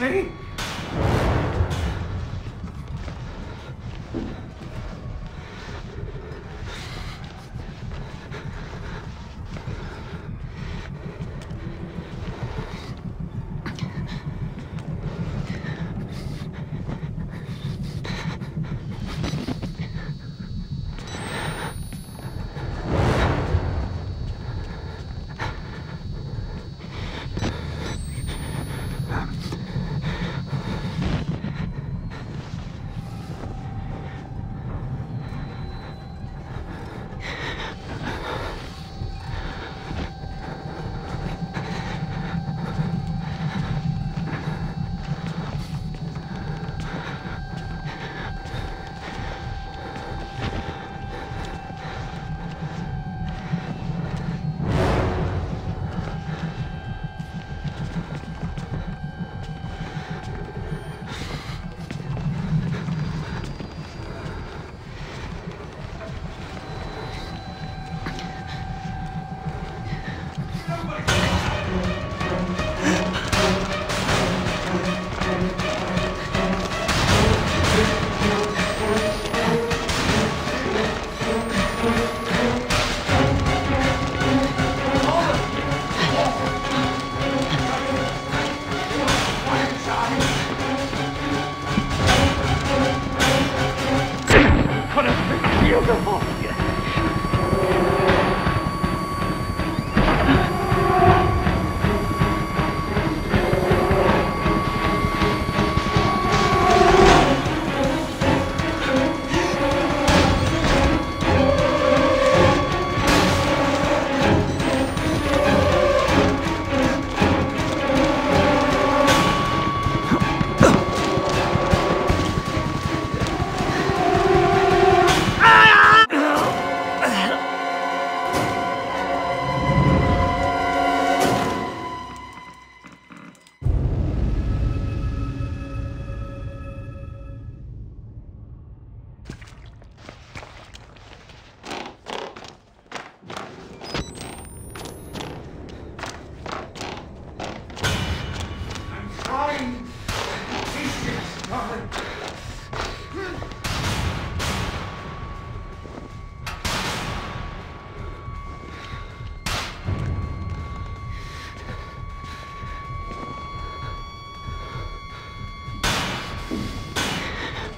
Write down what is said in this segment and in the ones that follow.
do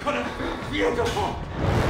Could have been beautiful. Darling!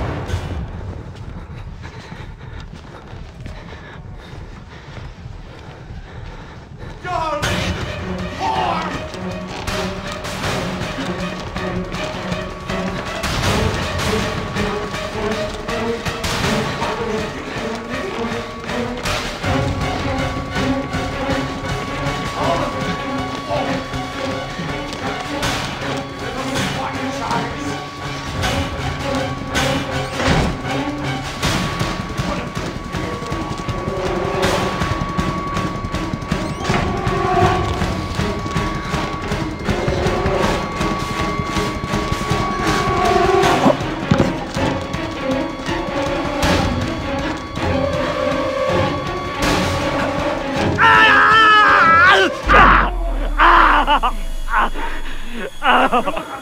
oh, oh.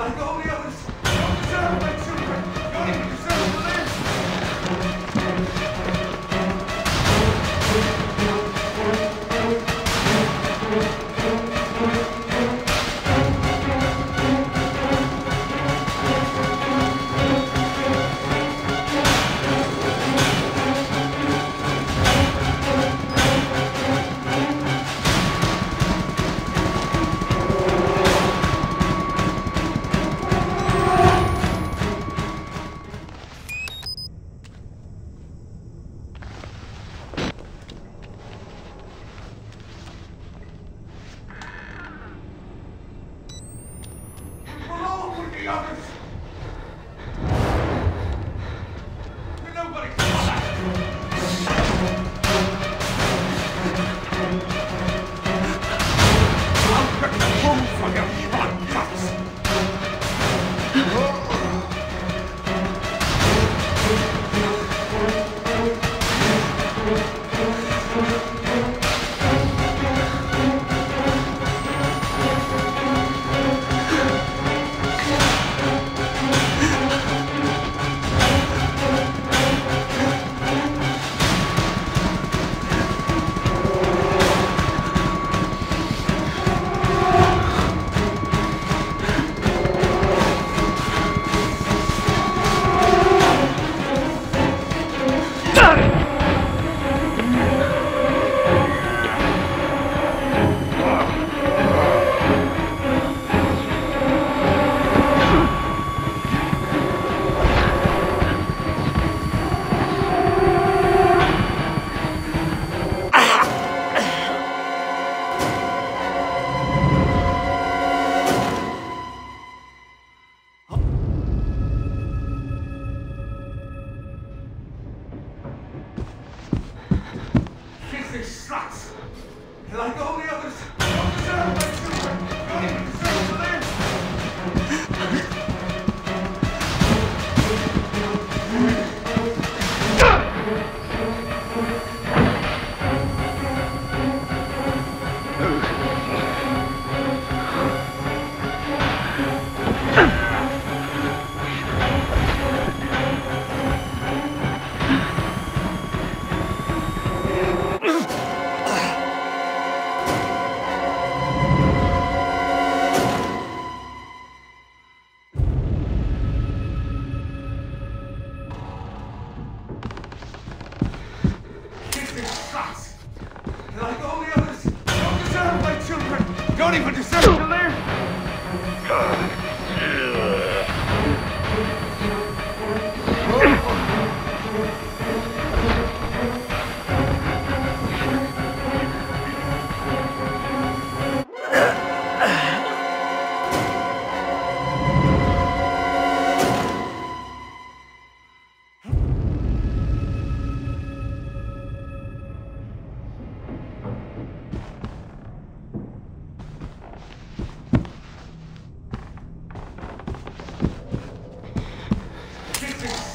Like all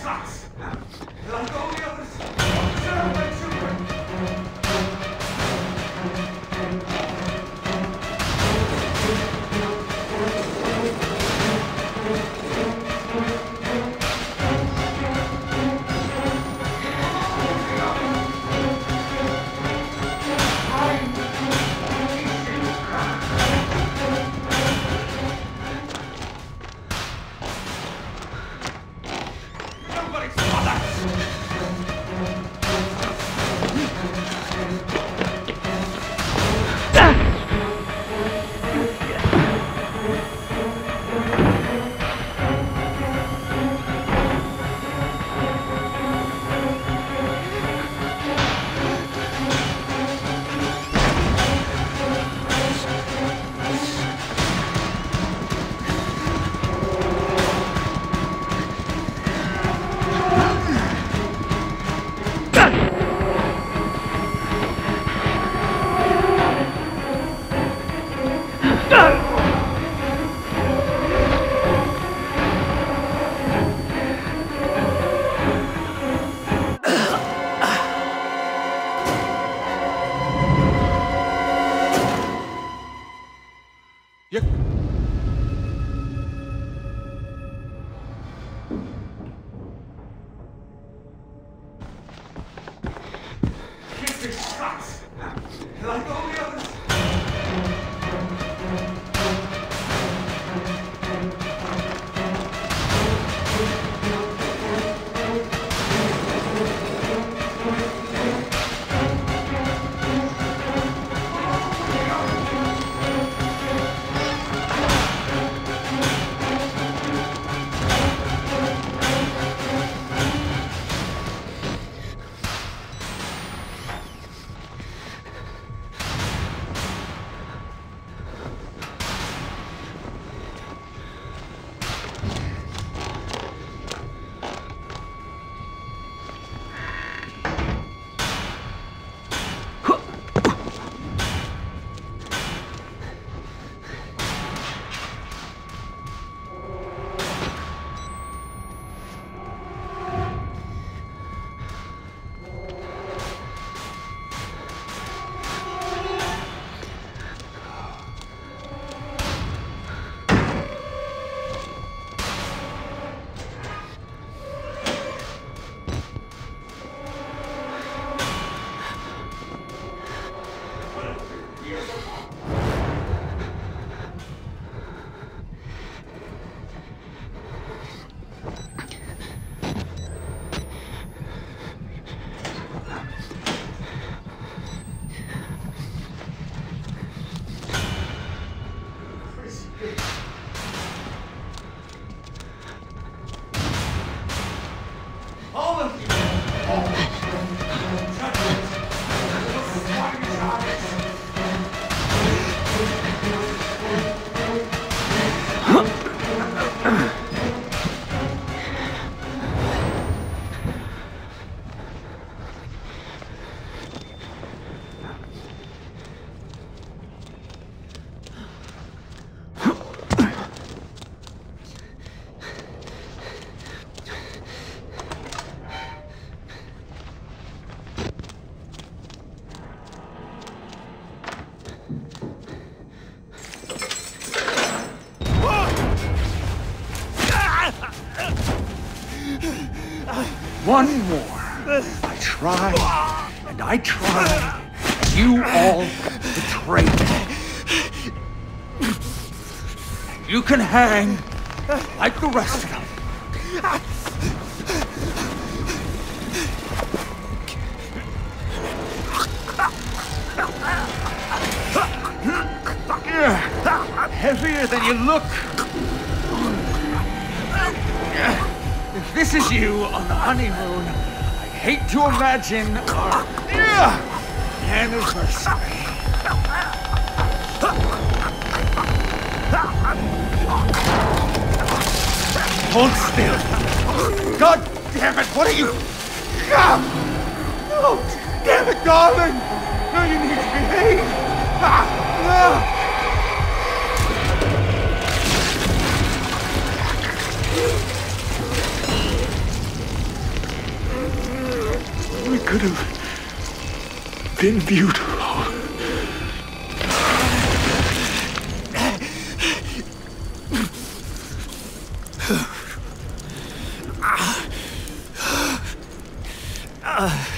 Kiss hang like the rest of them. Heavier than you look. If this is you on the honeymoon, I hate to imagine our anniversary. Hold still. God damn it, what are you? Ah! No, damn it, darling. No, you need to behave. Ah. We could have been beautiful. You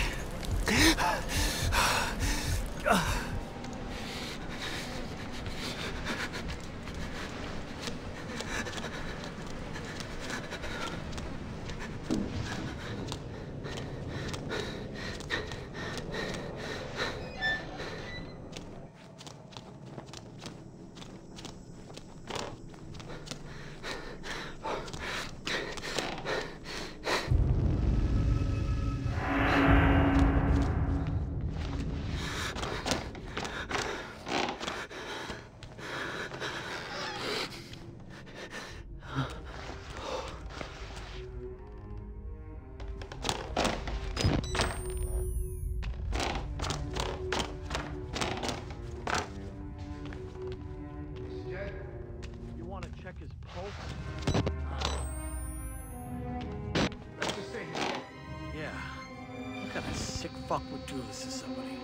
fuck would do this to somebody?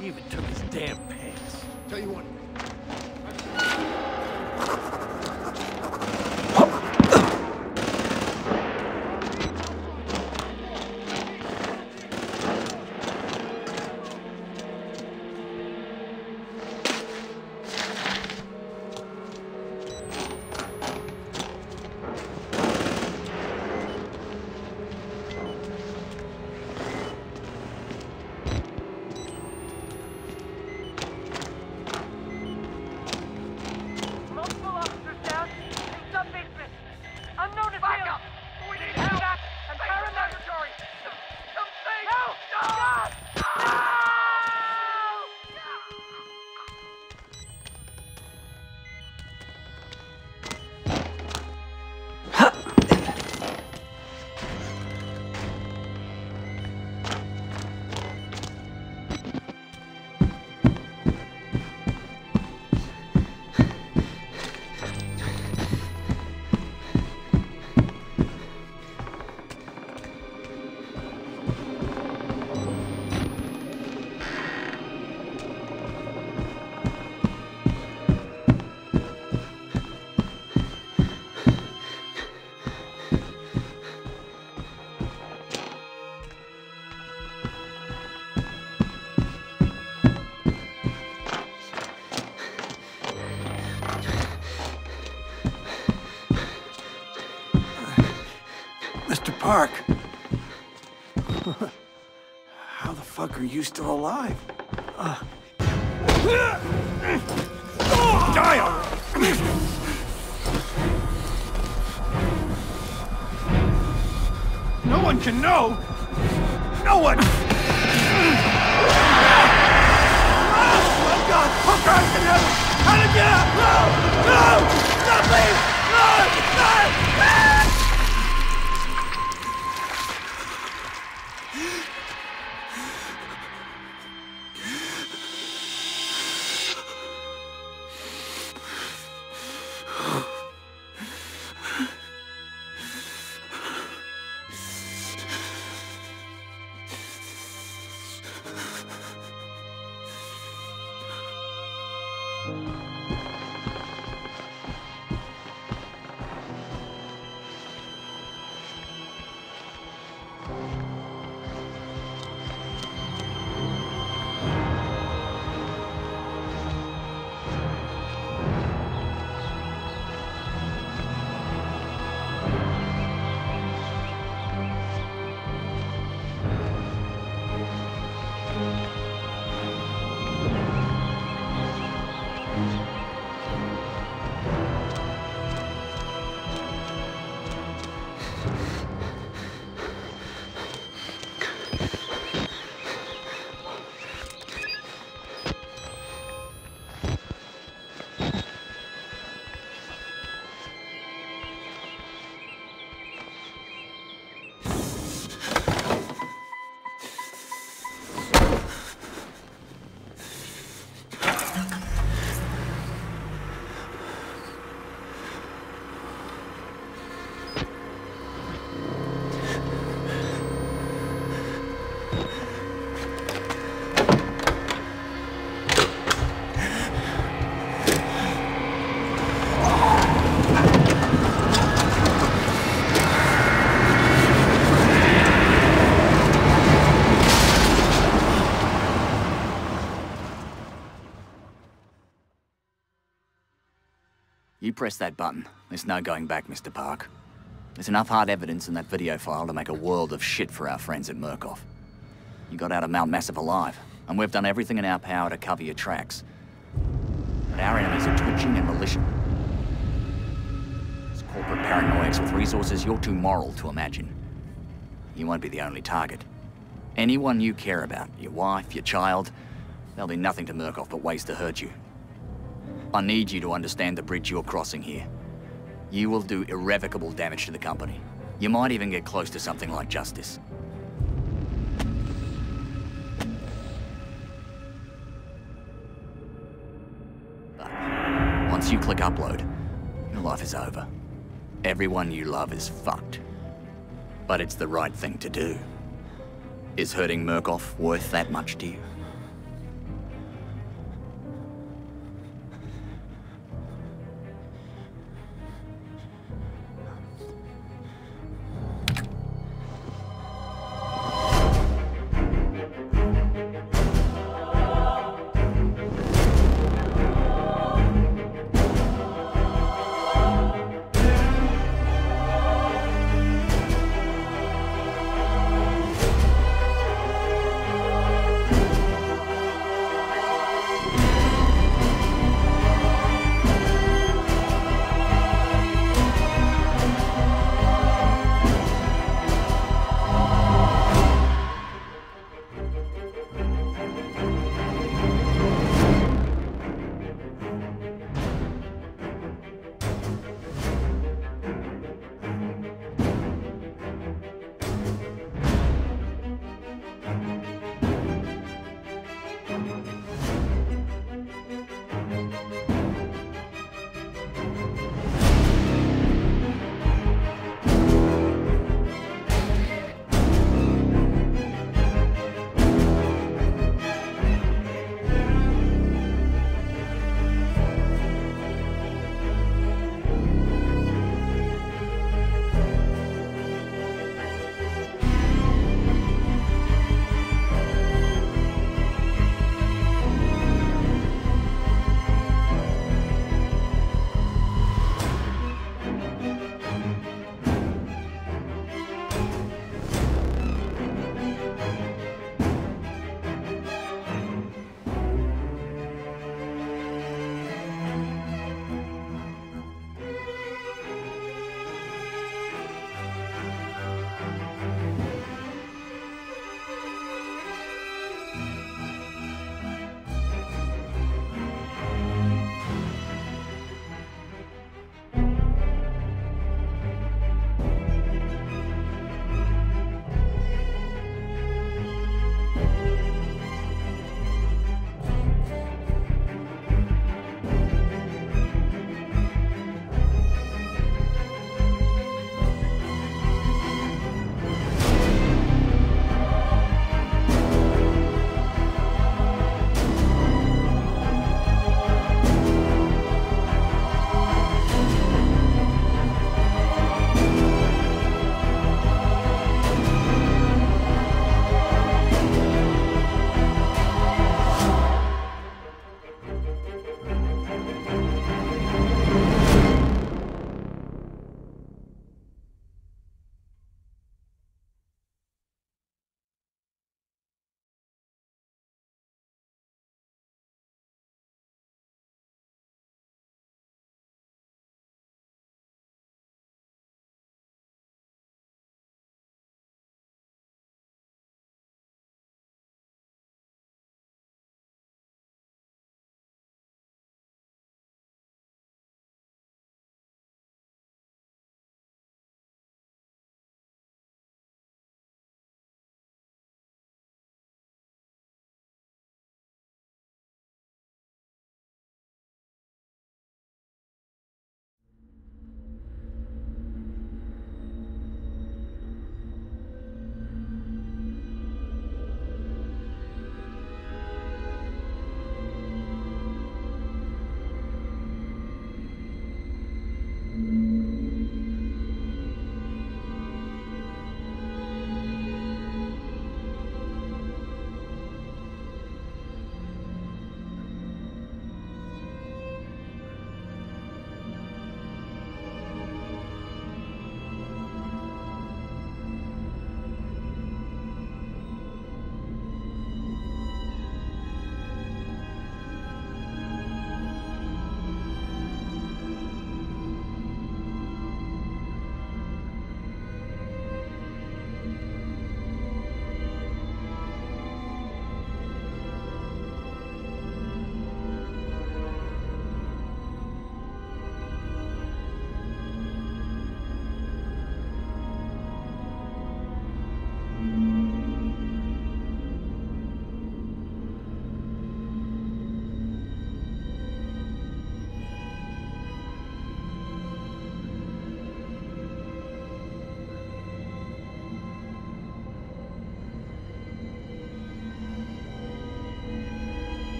He even took his damn pants. Tell you what. Park. How the fuck are you still alive? Die already! No one can know! No one! Oh God! Oh Christ in heaven! How to get out? No! No! No, please! No! No! You press that button. There's no going back, Mr. Park. There's enough hard evidence in that video file to make a world of shit for our friends at Murkoff. You got out of Mount Massive alive, and we've done everything in our power to cover your tracks. But our enemies are twitching and malicious. It's corporate paranoiacs with resources you're too moral to imagine. You won't be the only target. Anyone you care about, your wife, your child, they'll be nothing to Murkoff but ways to hurt you. I need you to understand the bridge you're crossing here. You will do irrevocable damage to the company. You might even get close to something like justice. But once you click upload, your life is over. Everyone you love is fucked. But it's the right thing to do. Is hurting Murkoff worth that much to you?